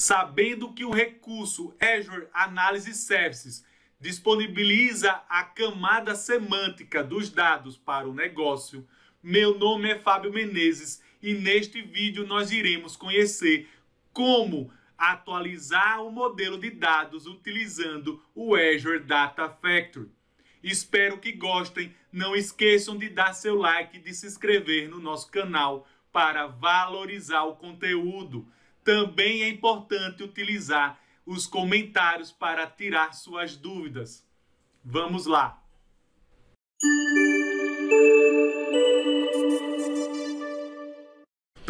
Sabendo que o recurso Azure Analysis Services disponibiliza a camada semântica dos dados para o negócio, meu nome é Fábio Menezes e neste vídeo nós iremos conhecer como atualizar o modelo de dados utilizando o Azure Data Factory. Espero que gostem. Não esqueçam de dar seu like e de se inscrever no nosso canal para valorizar o conteúdo. Também é importante utilizar os comentários para tirar suas dúvidas. Vamos lá!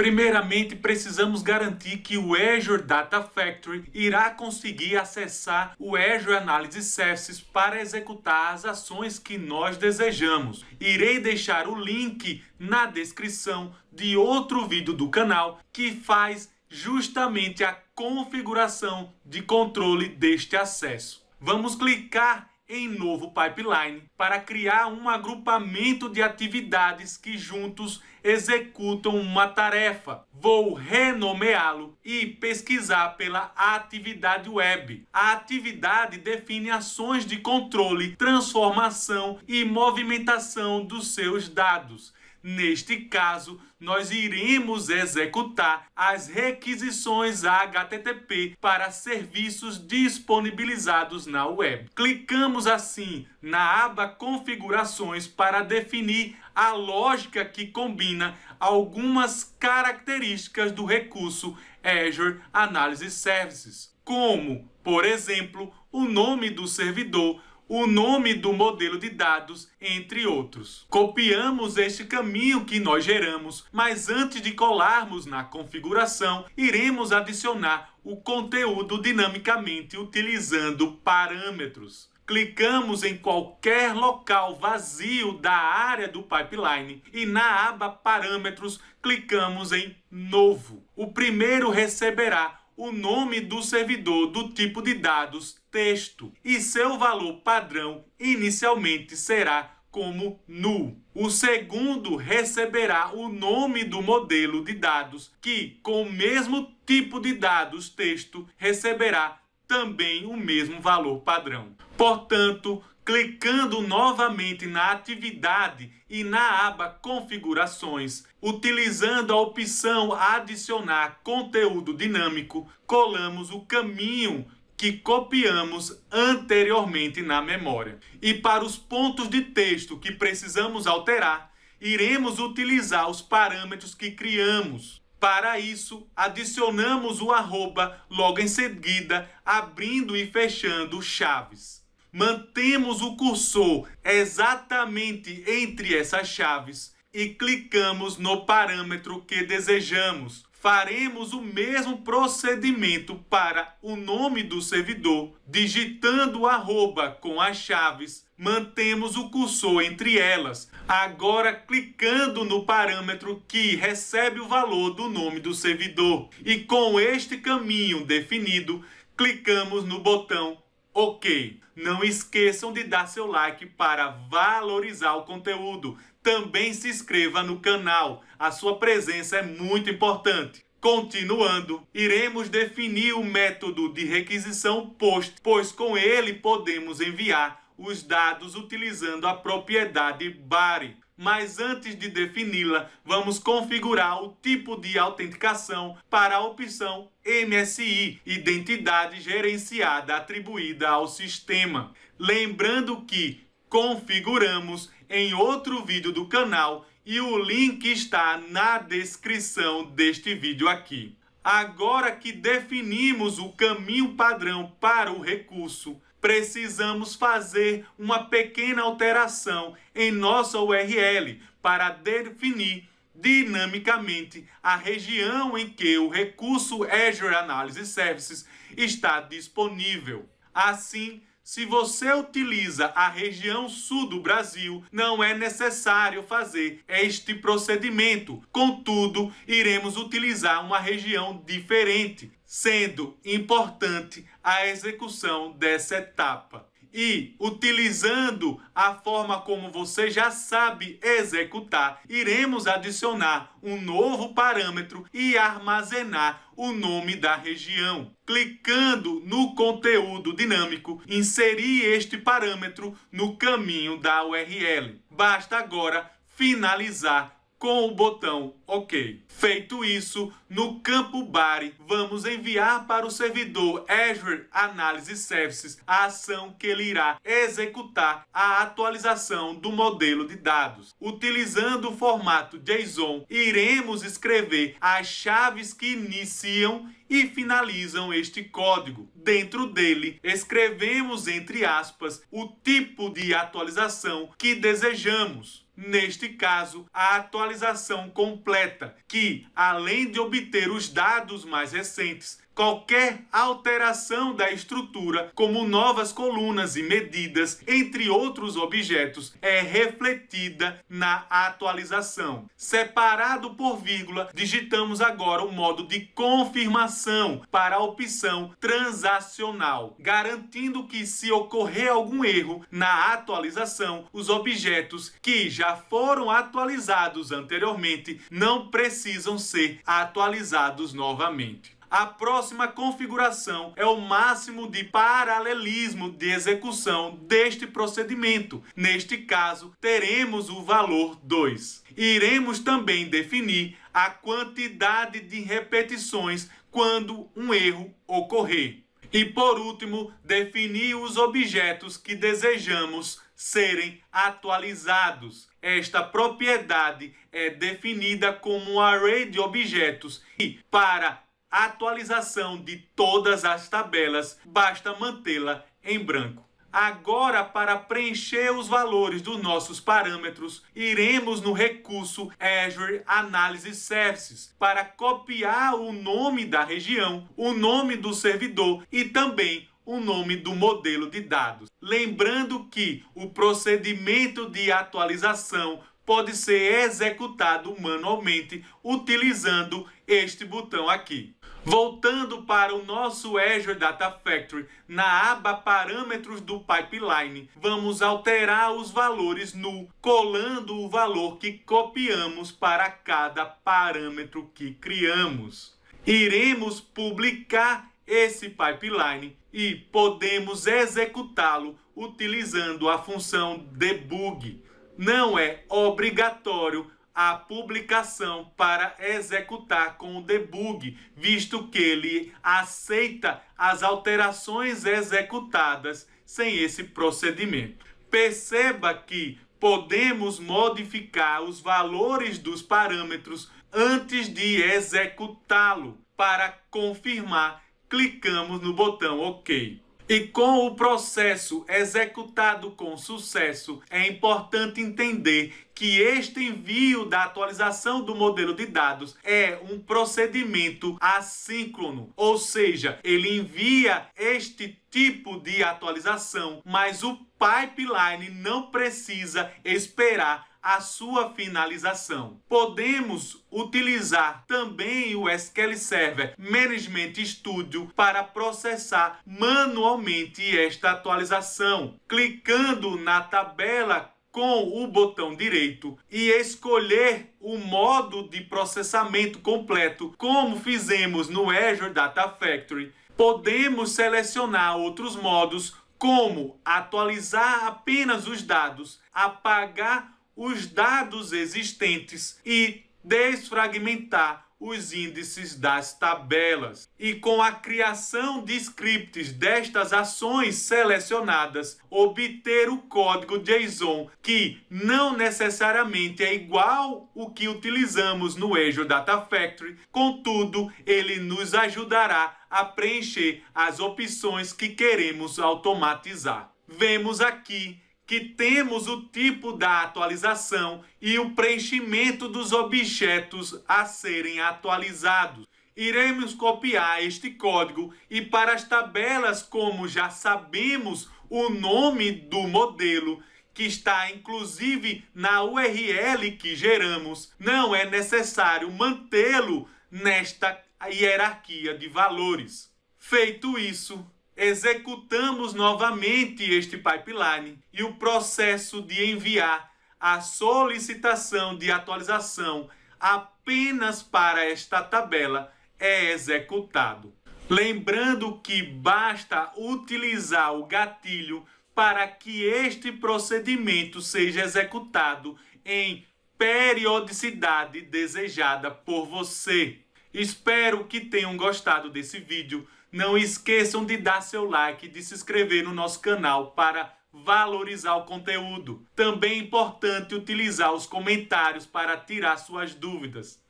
Primeiramente, precisamos garantir que o Azure Data Factory irá conseguir acessar o Azure Analysis Services para executar as ações que nós desejamos. Irei deixar o link na descrição de outro vídeo do canal que faz justamente a configuração de controle deste acesso. Vamos clicar em novo pipeline para criar um agrupamento de atividades que juntos executam uma tarefa. Vou renomeá-lo e pesquisar pela atividade web. A atividade define ações de controle, transformação e movimentação dos seus dados Neste caso, nós iremos executar as requisições HTTP para serviços disponibilizados na web. Clicamos assim na aba Configurações para definir a lógica que combina algumas características do recurso Azure Analysis Services, como, por exemplo, o nome do servidor, o nome do modelo de dados, entre outros. Copiamos este caminho que nós geramos, mas antes de colarmos na configuração, iremos adicionar o conteúdo dinamicamente utilizando parâmetros clicamos em qualquer local vazio da área do pipeline e na aba Parâmetros clicamos em Novo. O primeiro receberá o nome do servidor do tipo de dados texto e seu valor padrão inicialmente será como null. O segundo receberá o nome do modelo de dados que, com o mesmo tipo de dados texto, receberá também o mesmo valor padrão. Portanto, clicando novamente na atividade e na aba configurações, utilizando a opção adicionar conteúdo dinâmico, colamos o caminho que copiamos anteriormente na memória. E para os pontos de texto que precisamos alterar, iremos utilizar os parâmetros que criamos. Para isso, adicionamos o arroba logo em seguida, abrindo e fechando chaves mantemos o cursor exatamente entre essas chaves e clicamos no parâmetro que desejamos. Faremos o mesmo procedimento para o nome do servidor, digitando arroba com as chaves, mantemos o cursor entre elas. Agora clicando no parâmetro que recebe o valor do nome do servidor. E com este caminho definido, clicamos no botão OK. Não esqueçam de dar seu like para valorizar o conteúdo. Também se inscreva no canal. A sua presença é muito importante. Continuando, iremos definir o método de requisição POST, pois com ele podemos enviar os dados utilizando a propriedade BARI mas antes de defini-la, vamos configurar o tipo de autenticação para a opção MSI, Identidade Gerenciada atribuída ao sistema. Lembrando que configuramos em outro vídeo do canal e o link está na descrição deste vídeo aqui. Agora que definimos o caminho padrão para o recurso, precisamos fazer uma pequena alteração em nossa URL para definir dinamicamente a região em que o recurso Azure Analysis Services está disponível. Assim, se você utiliza a região sul do Brasil, não é necessário fazer este procedimento. Contudo, iremos utilizar uma região diferente, sendo importante a execução dessa etapa. E utilizando a forma como você já sabe executar, iremos adicionar um novo parâmetro e armazenar o nome da região. Clicando no conteúdo dinâmico, inserir este parâmetro no caminho da URL. Basta agora finalizar com o botão OK. Feito isso, no campo body, vamos enviar para o servidor Azure Analysis Services a ação que ele irá executar a atualização do modelo de dados. Utilizando o formato JSON, iremos escrever as chaves que iniciam e finalizam este código. Dentro dele, escrevemos entre aspas o tipo de atualização que desejamos neste caso, a atualização completa, que, além de obter os dados mais recentes, qualquer alteração da estrutura, como novas colunas e medidas, entre outros objetos, é refletida na atualização. Separado por vírgula, digitamos agora o modo de confirmação para a opção transacional, garantindo que se ocorrer algum erro na atualização, os objetos que já foram atualizados anteriormente não precisam ser atualizados novamente. A próxima configuração é o máximo de paralelismo de execução deste procedimento. Neste caso, teremos o valor 2. Iremos também definir a quantidade de repetições quando um erro ocorrer. E por último, definir os objetos que desejamos serem atualizados. Esta propriedade é definida como um array de objetos e, para atualização de todas as tabelas, basta mantê-la em branco. Agora, para preencher os valores dos nossos parâmetros, iremos no recurso Azure Analysis Services para copiar o nome da região, o nome do servidor e também o nome do modelo de dados. Lembrando que o procedimento de atualização pode ser executado manualmente utilizando este botão aqui. Voltando para o nosso Azure Data Factory, na aba Parâmetros do Pipeline, vamos alterar os valores no colando o valor que copiamos para cada parâmetro que criamos. Iremos publicar esse pipeline e podemos executá-lo utilizando a função debug. Não é obrigatório a publicação para executar com o debug, visto que ele aceita as alterações executadas sem esse procedimento. Perceba que podemos modificar os valores dos parâmetros antes de executá-lo. Para confirmar, clicamos no botão OK. E com o processo executado com sucesso, é importante entender que este envio da atualização do modelo de dados é um procedimento assíncrono, ou seja, ele envia este tipo de atualização, mas o pipeline não precisa esperar a sua finalização. Podemos utilizar também o SQL Server Management Studio para processar manualmente esta atualização, clicando na tabela com o botão direito e escolher o modo de processamento completo, como fizemos no Azure Data Factory. Podemos selecionar outros modos, como atualizar apenas os dados, apagar os dados existentes e desfragmentar os índices das tabelas. E com a criação de scripts destas ações selecionadas, obter o código JSON que não necessariamente é igual o que utilizamos no Azure Data Factory, contudo, ele nos ajudará a preencher as opções que queremos automatizar. Vemos aqui que temos o tipo da atualização e o preenchimento dos objetos a serem atualizados. Iremos copiar este código e para as tabelas, como já sabemos o nome do modelo, que está inclusive na URL que geramos, não é necessário mantê-lo nesta hierarquia de valores. Feito isso, executamos novamente este pipeline e o processo de enviar a solicitação de atualização apenas para esta tabela é executado. Lembrando que basta utilizar o gatilho para que este procedimento seja executado em periodicidade desejada por você. Espero que tenham gostado desse vídeo. Não esqueçam de dar seu like e de se inscrever no nosso canal para valorizar o conteúdo. Também é importante utilizar os comentários para tirar suas dúvidas.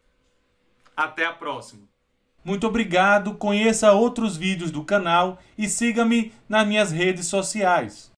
Até a próxima. Muito obrigado, conheça outros vídeos do canal e siga-me nas minhas redes sociais.